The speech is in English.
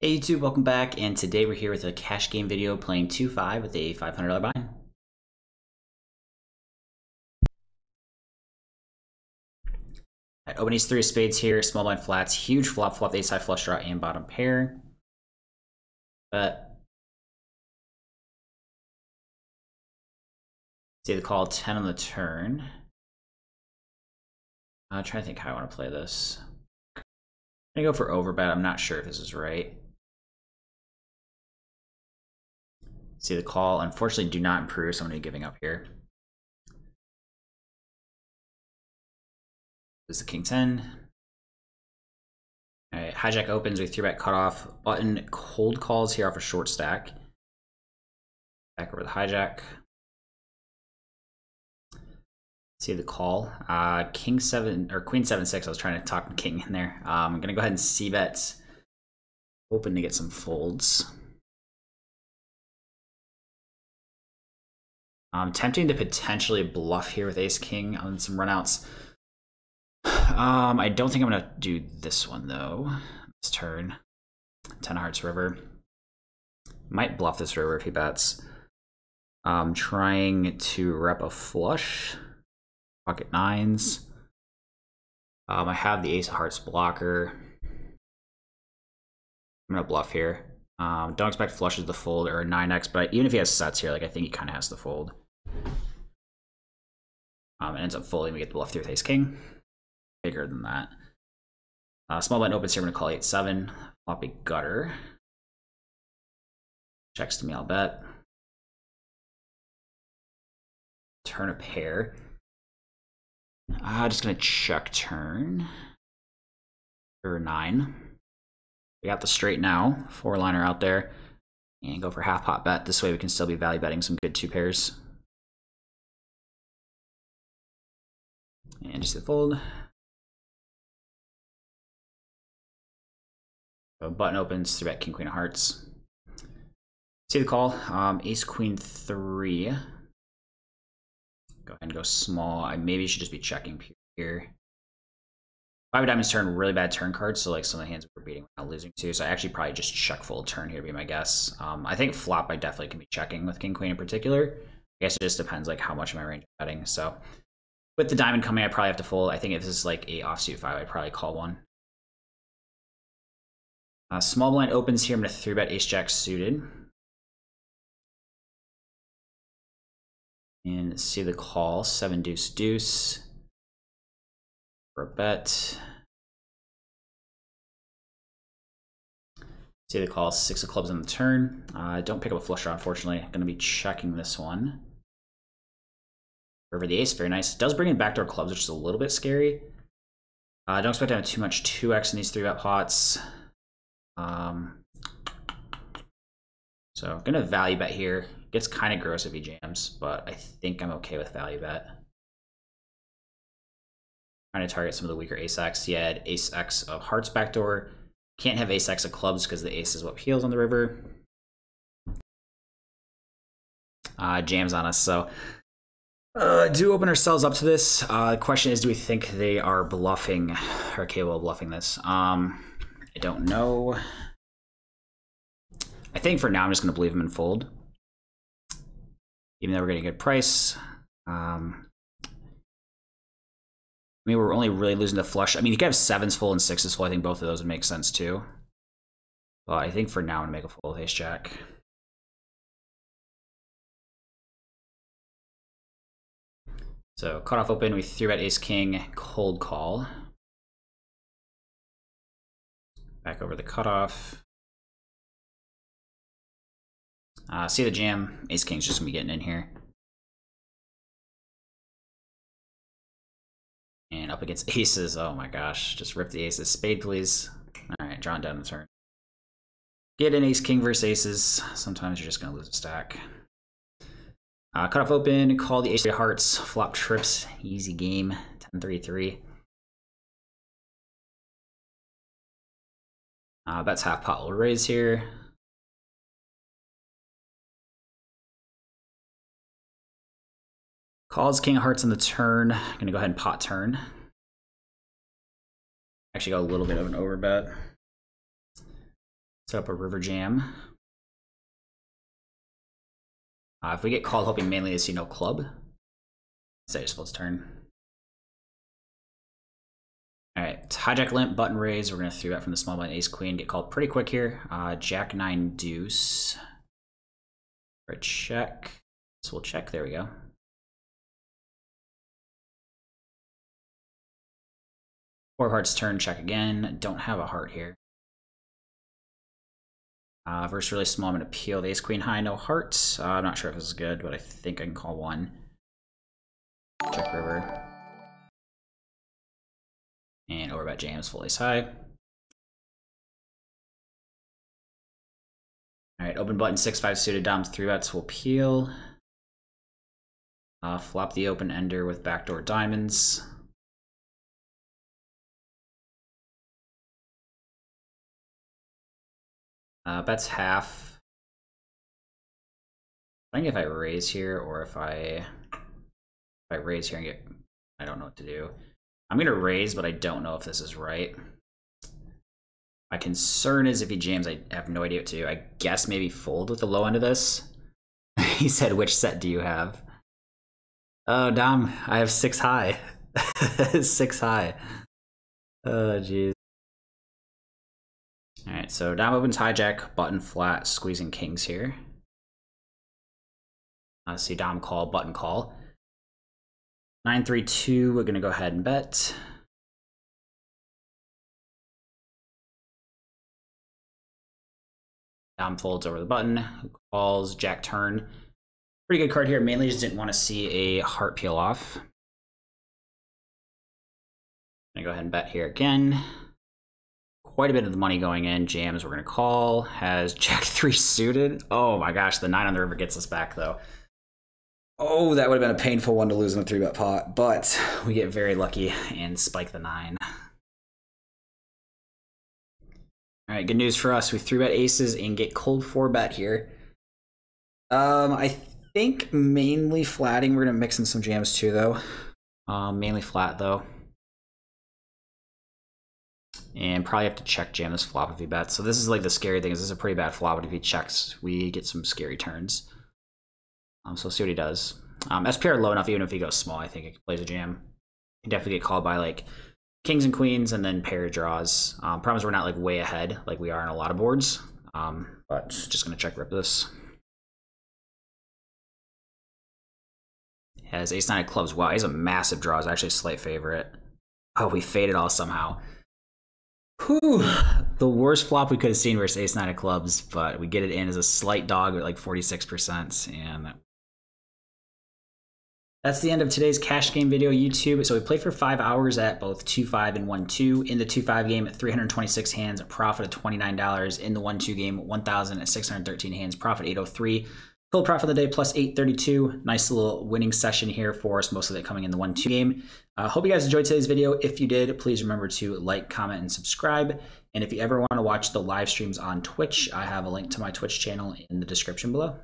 Hey YouTube, welcome back, and today we're here with a cash game video playing 2-5 with a $500 buy-in. Alright, open ace three of spades here, small blind flats, huge flop flop, ace high flush draw, and bottom pair. But see the call 10 on the turn. I'm trying to think how I want to play this. I'm gonna go for overbet. I'm not sure if this is right. See the call. Unfortunately, do not improve, so I'm gonna be giving up here. This is the king 10. All right, hijack opens, with three bet cutoff. Button cold calls here off a short stack. Back over the hijack. See the call. Uh, king seven or queen seven six. I was trying to talk king in there. Um, I'm gonna go ahead and c bet. Hoping to get some folds. I'm tempting to potentially bluff here with ace king on some runouts. Um, I don't think I'm gonna do this one though. This turn, ten of hearts river. Might bluff this river if he bets. Um, trying to rep a flush, pocket nines. Um, I have the ace of hearts blocker. I'm gonna bluff here. Um, don't expect flushes to fold or a 9x, but even if he has sets here, like I think he kind of has to fold. Um, it ends up folding. We get the bluff through with ace king bigger than that. Uh, small blind opens here. I'm going to call 8 7. Floppy gutter. Checks to me, I'll bet. Turn a pair. I'm uh, just going to check turn. Or 9. We got the straight now. Four liner out there. And go for half pot bet. This way we can still be value betting some good two pairs. And just the fold. So button opens, three bet king, queen of hearts. See the call. Um, ace, queen, three. Go ahead and go small. I maybe should just be checking here. Five diamonds turn, really bad turn cards, so like some of the hands we're beating, we're not losing to. So I actually probably just check full turn here, be my guess. Um, I think flop I definitely can be checking with king, queen in particular. I guess it just depends like how much of my range of betting. So with the diamond coming, I probably have to fold. I think if this is like a offsuit five, I'd probably call one. Uh, small blind opens here. I'm to three bet ace jack suited. And see the call. Seven deuce deuce. For a bet. See the call. Six of clubs on the turn. Uh, don't pick up a flush unfortunately. I'm going to be checking this one. River the ace, very nice. It does bring in backdoor clubs, which is a little bit scary. Uh, don't expect to have too much 2x in these three bet pots. Um, so I'm gonna value bet here. Gets kind of gross if he jams, but I think I'm okay with value bet. Trying to target some of the weaker ace x. He had ace x of hearts backdoor. Can't have ace x of clubs because the ace is what peels on the river. Uh, jams on us, so uh, do open ourselves up to this. Uh, the question is, do we think they are bluffing or capable of bluffing this? Um, I don't know. I think for now I'm just going to believe him in fold. Even though we're getting a good price. Um, I mean, we're only really losing the flush. I mean, you could have sevens full and sixes full. I think both of those would make sense too. But I think for now I'm going to make a full ace jack. So cutoff open, we threw bet ace king, cold call. Back over the cutoff. Uh, see the jam. Ace King's just gonna be getting in here. And up against aces. Oh my gosh. Just rip the aces. Spade, please. Alright, drawing down the turn. Get an ace king versus aces. Sometimes you're just gonna lose a stack. Uh, cut off open, call the ace of hearts, flop trips, easy game, 10-3-3. Uh, that's half pot will raise here. Calls King of Hearts on the turn. I'm gonna go ahead and pot turn. Actually got a little bit of an overbet. Set up a river jam. Uh, if we get called, hoping mainly to see no club. Say just folds turn. Alright, hijack limp, button raise. We're going to three bet from the small blind ace queen. Get called pretty quick here. Uh, jack nine deuce. For a check. So we'll check. There we go. Four hearts turn, check again. Don't have a heart here. Uh, versus really small, I'm going to peel the ace queen high, no hearts. Uh, I'm not sure if this is good, but I think I can call one. Check river. And overbet jams full ace high. All right, open button six five suited doms three bets will peel. Uh, flop the open ender with backdoor diamonds. Uh, bets half. I think if I raise here or if I if I raise here and get I don't know what to do. I'm gonna raise, but I don't know if this is right. My concern is if he jams, I have no idea what to do. I guess maybe fold with the low end of this. he said, which set do you have? Oh, Dom, I have six high. six high. Oh, jeez. All right, so Dom opens hijack, button flat, squeezing kings here. Uh, I see Dom call, button call. 932, we're gonna go ahead and bet. Dom folds over the button, calls, jack turn. Pretty good card here, mainly just didn't want to see a heart peel off. Gonna go ahead and bet here again quite a bit of the money going in. Jams we're going to call. Has Jack 3 suited. Oh my gosh, the 9 on the river gets us back though. Oh, that would have been a painful one to lose in a 3 bet pot, but we get very lucky and spike the 9. All right, good news for us. We 3 bet aces and get cold 4 bet here. Um, I think mainly flatting. We're going to mix in some jams too though. Um, mainly flat though. And probably have to check jam this flop if he bets. So this is like the scary thing is this is a pretty bad flop, but if he checks, we get some scary turns. Um, so we'll see what he does. Um, SPR low enough, even if he goes small, I think it plays a jam. He definitely get called by like kings and queens and then pair draws. Um, problem is we're not like way ahead like we are in a lot of boards. Um, but just gonna check rip this. Has ace nine of clubs. Wow, he's a massive draw. He's actually a slight favorite. Oh, we faded all somehow. Whew. The worst flop we could have seen versus Ace Nine of Clubs, but we get it in as a slight dog at like 46%. And that's the end of today's cash game video, YouTube. So we played for five hours at both 2-5 and 1-2. In the 2-5 game, 326 hands, profit of $29. In the 1-2 game, 1,613 hands, profit 803. Total profit of the day plus 832. Nice little winning session here for us, most of it coming in the 1 2 game. Uh, hope you guys enjoyed today's video. If you did, please remember to like, comment, and subscribe. And if you ever want to watch the live streams on Twitch, I have a link to my Twitch channel in the description below.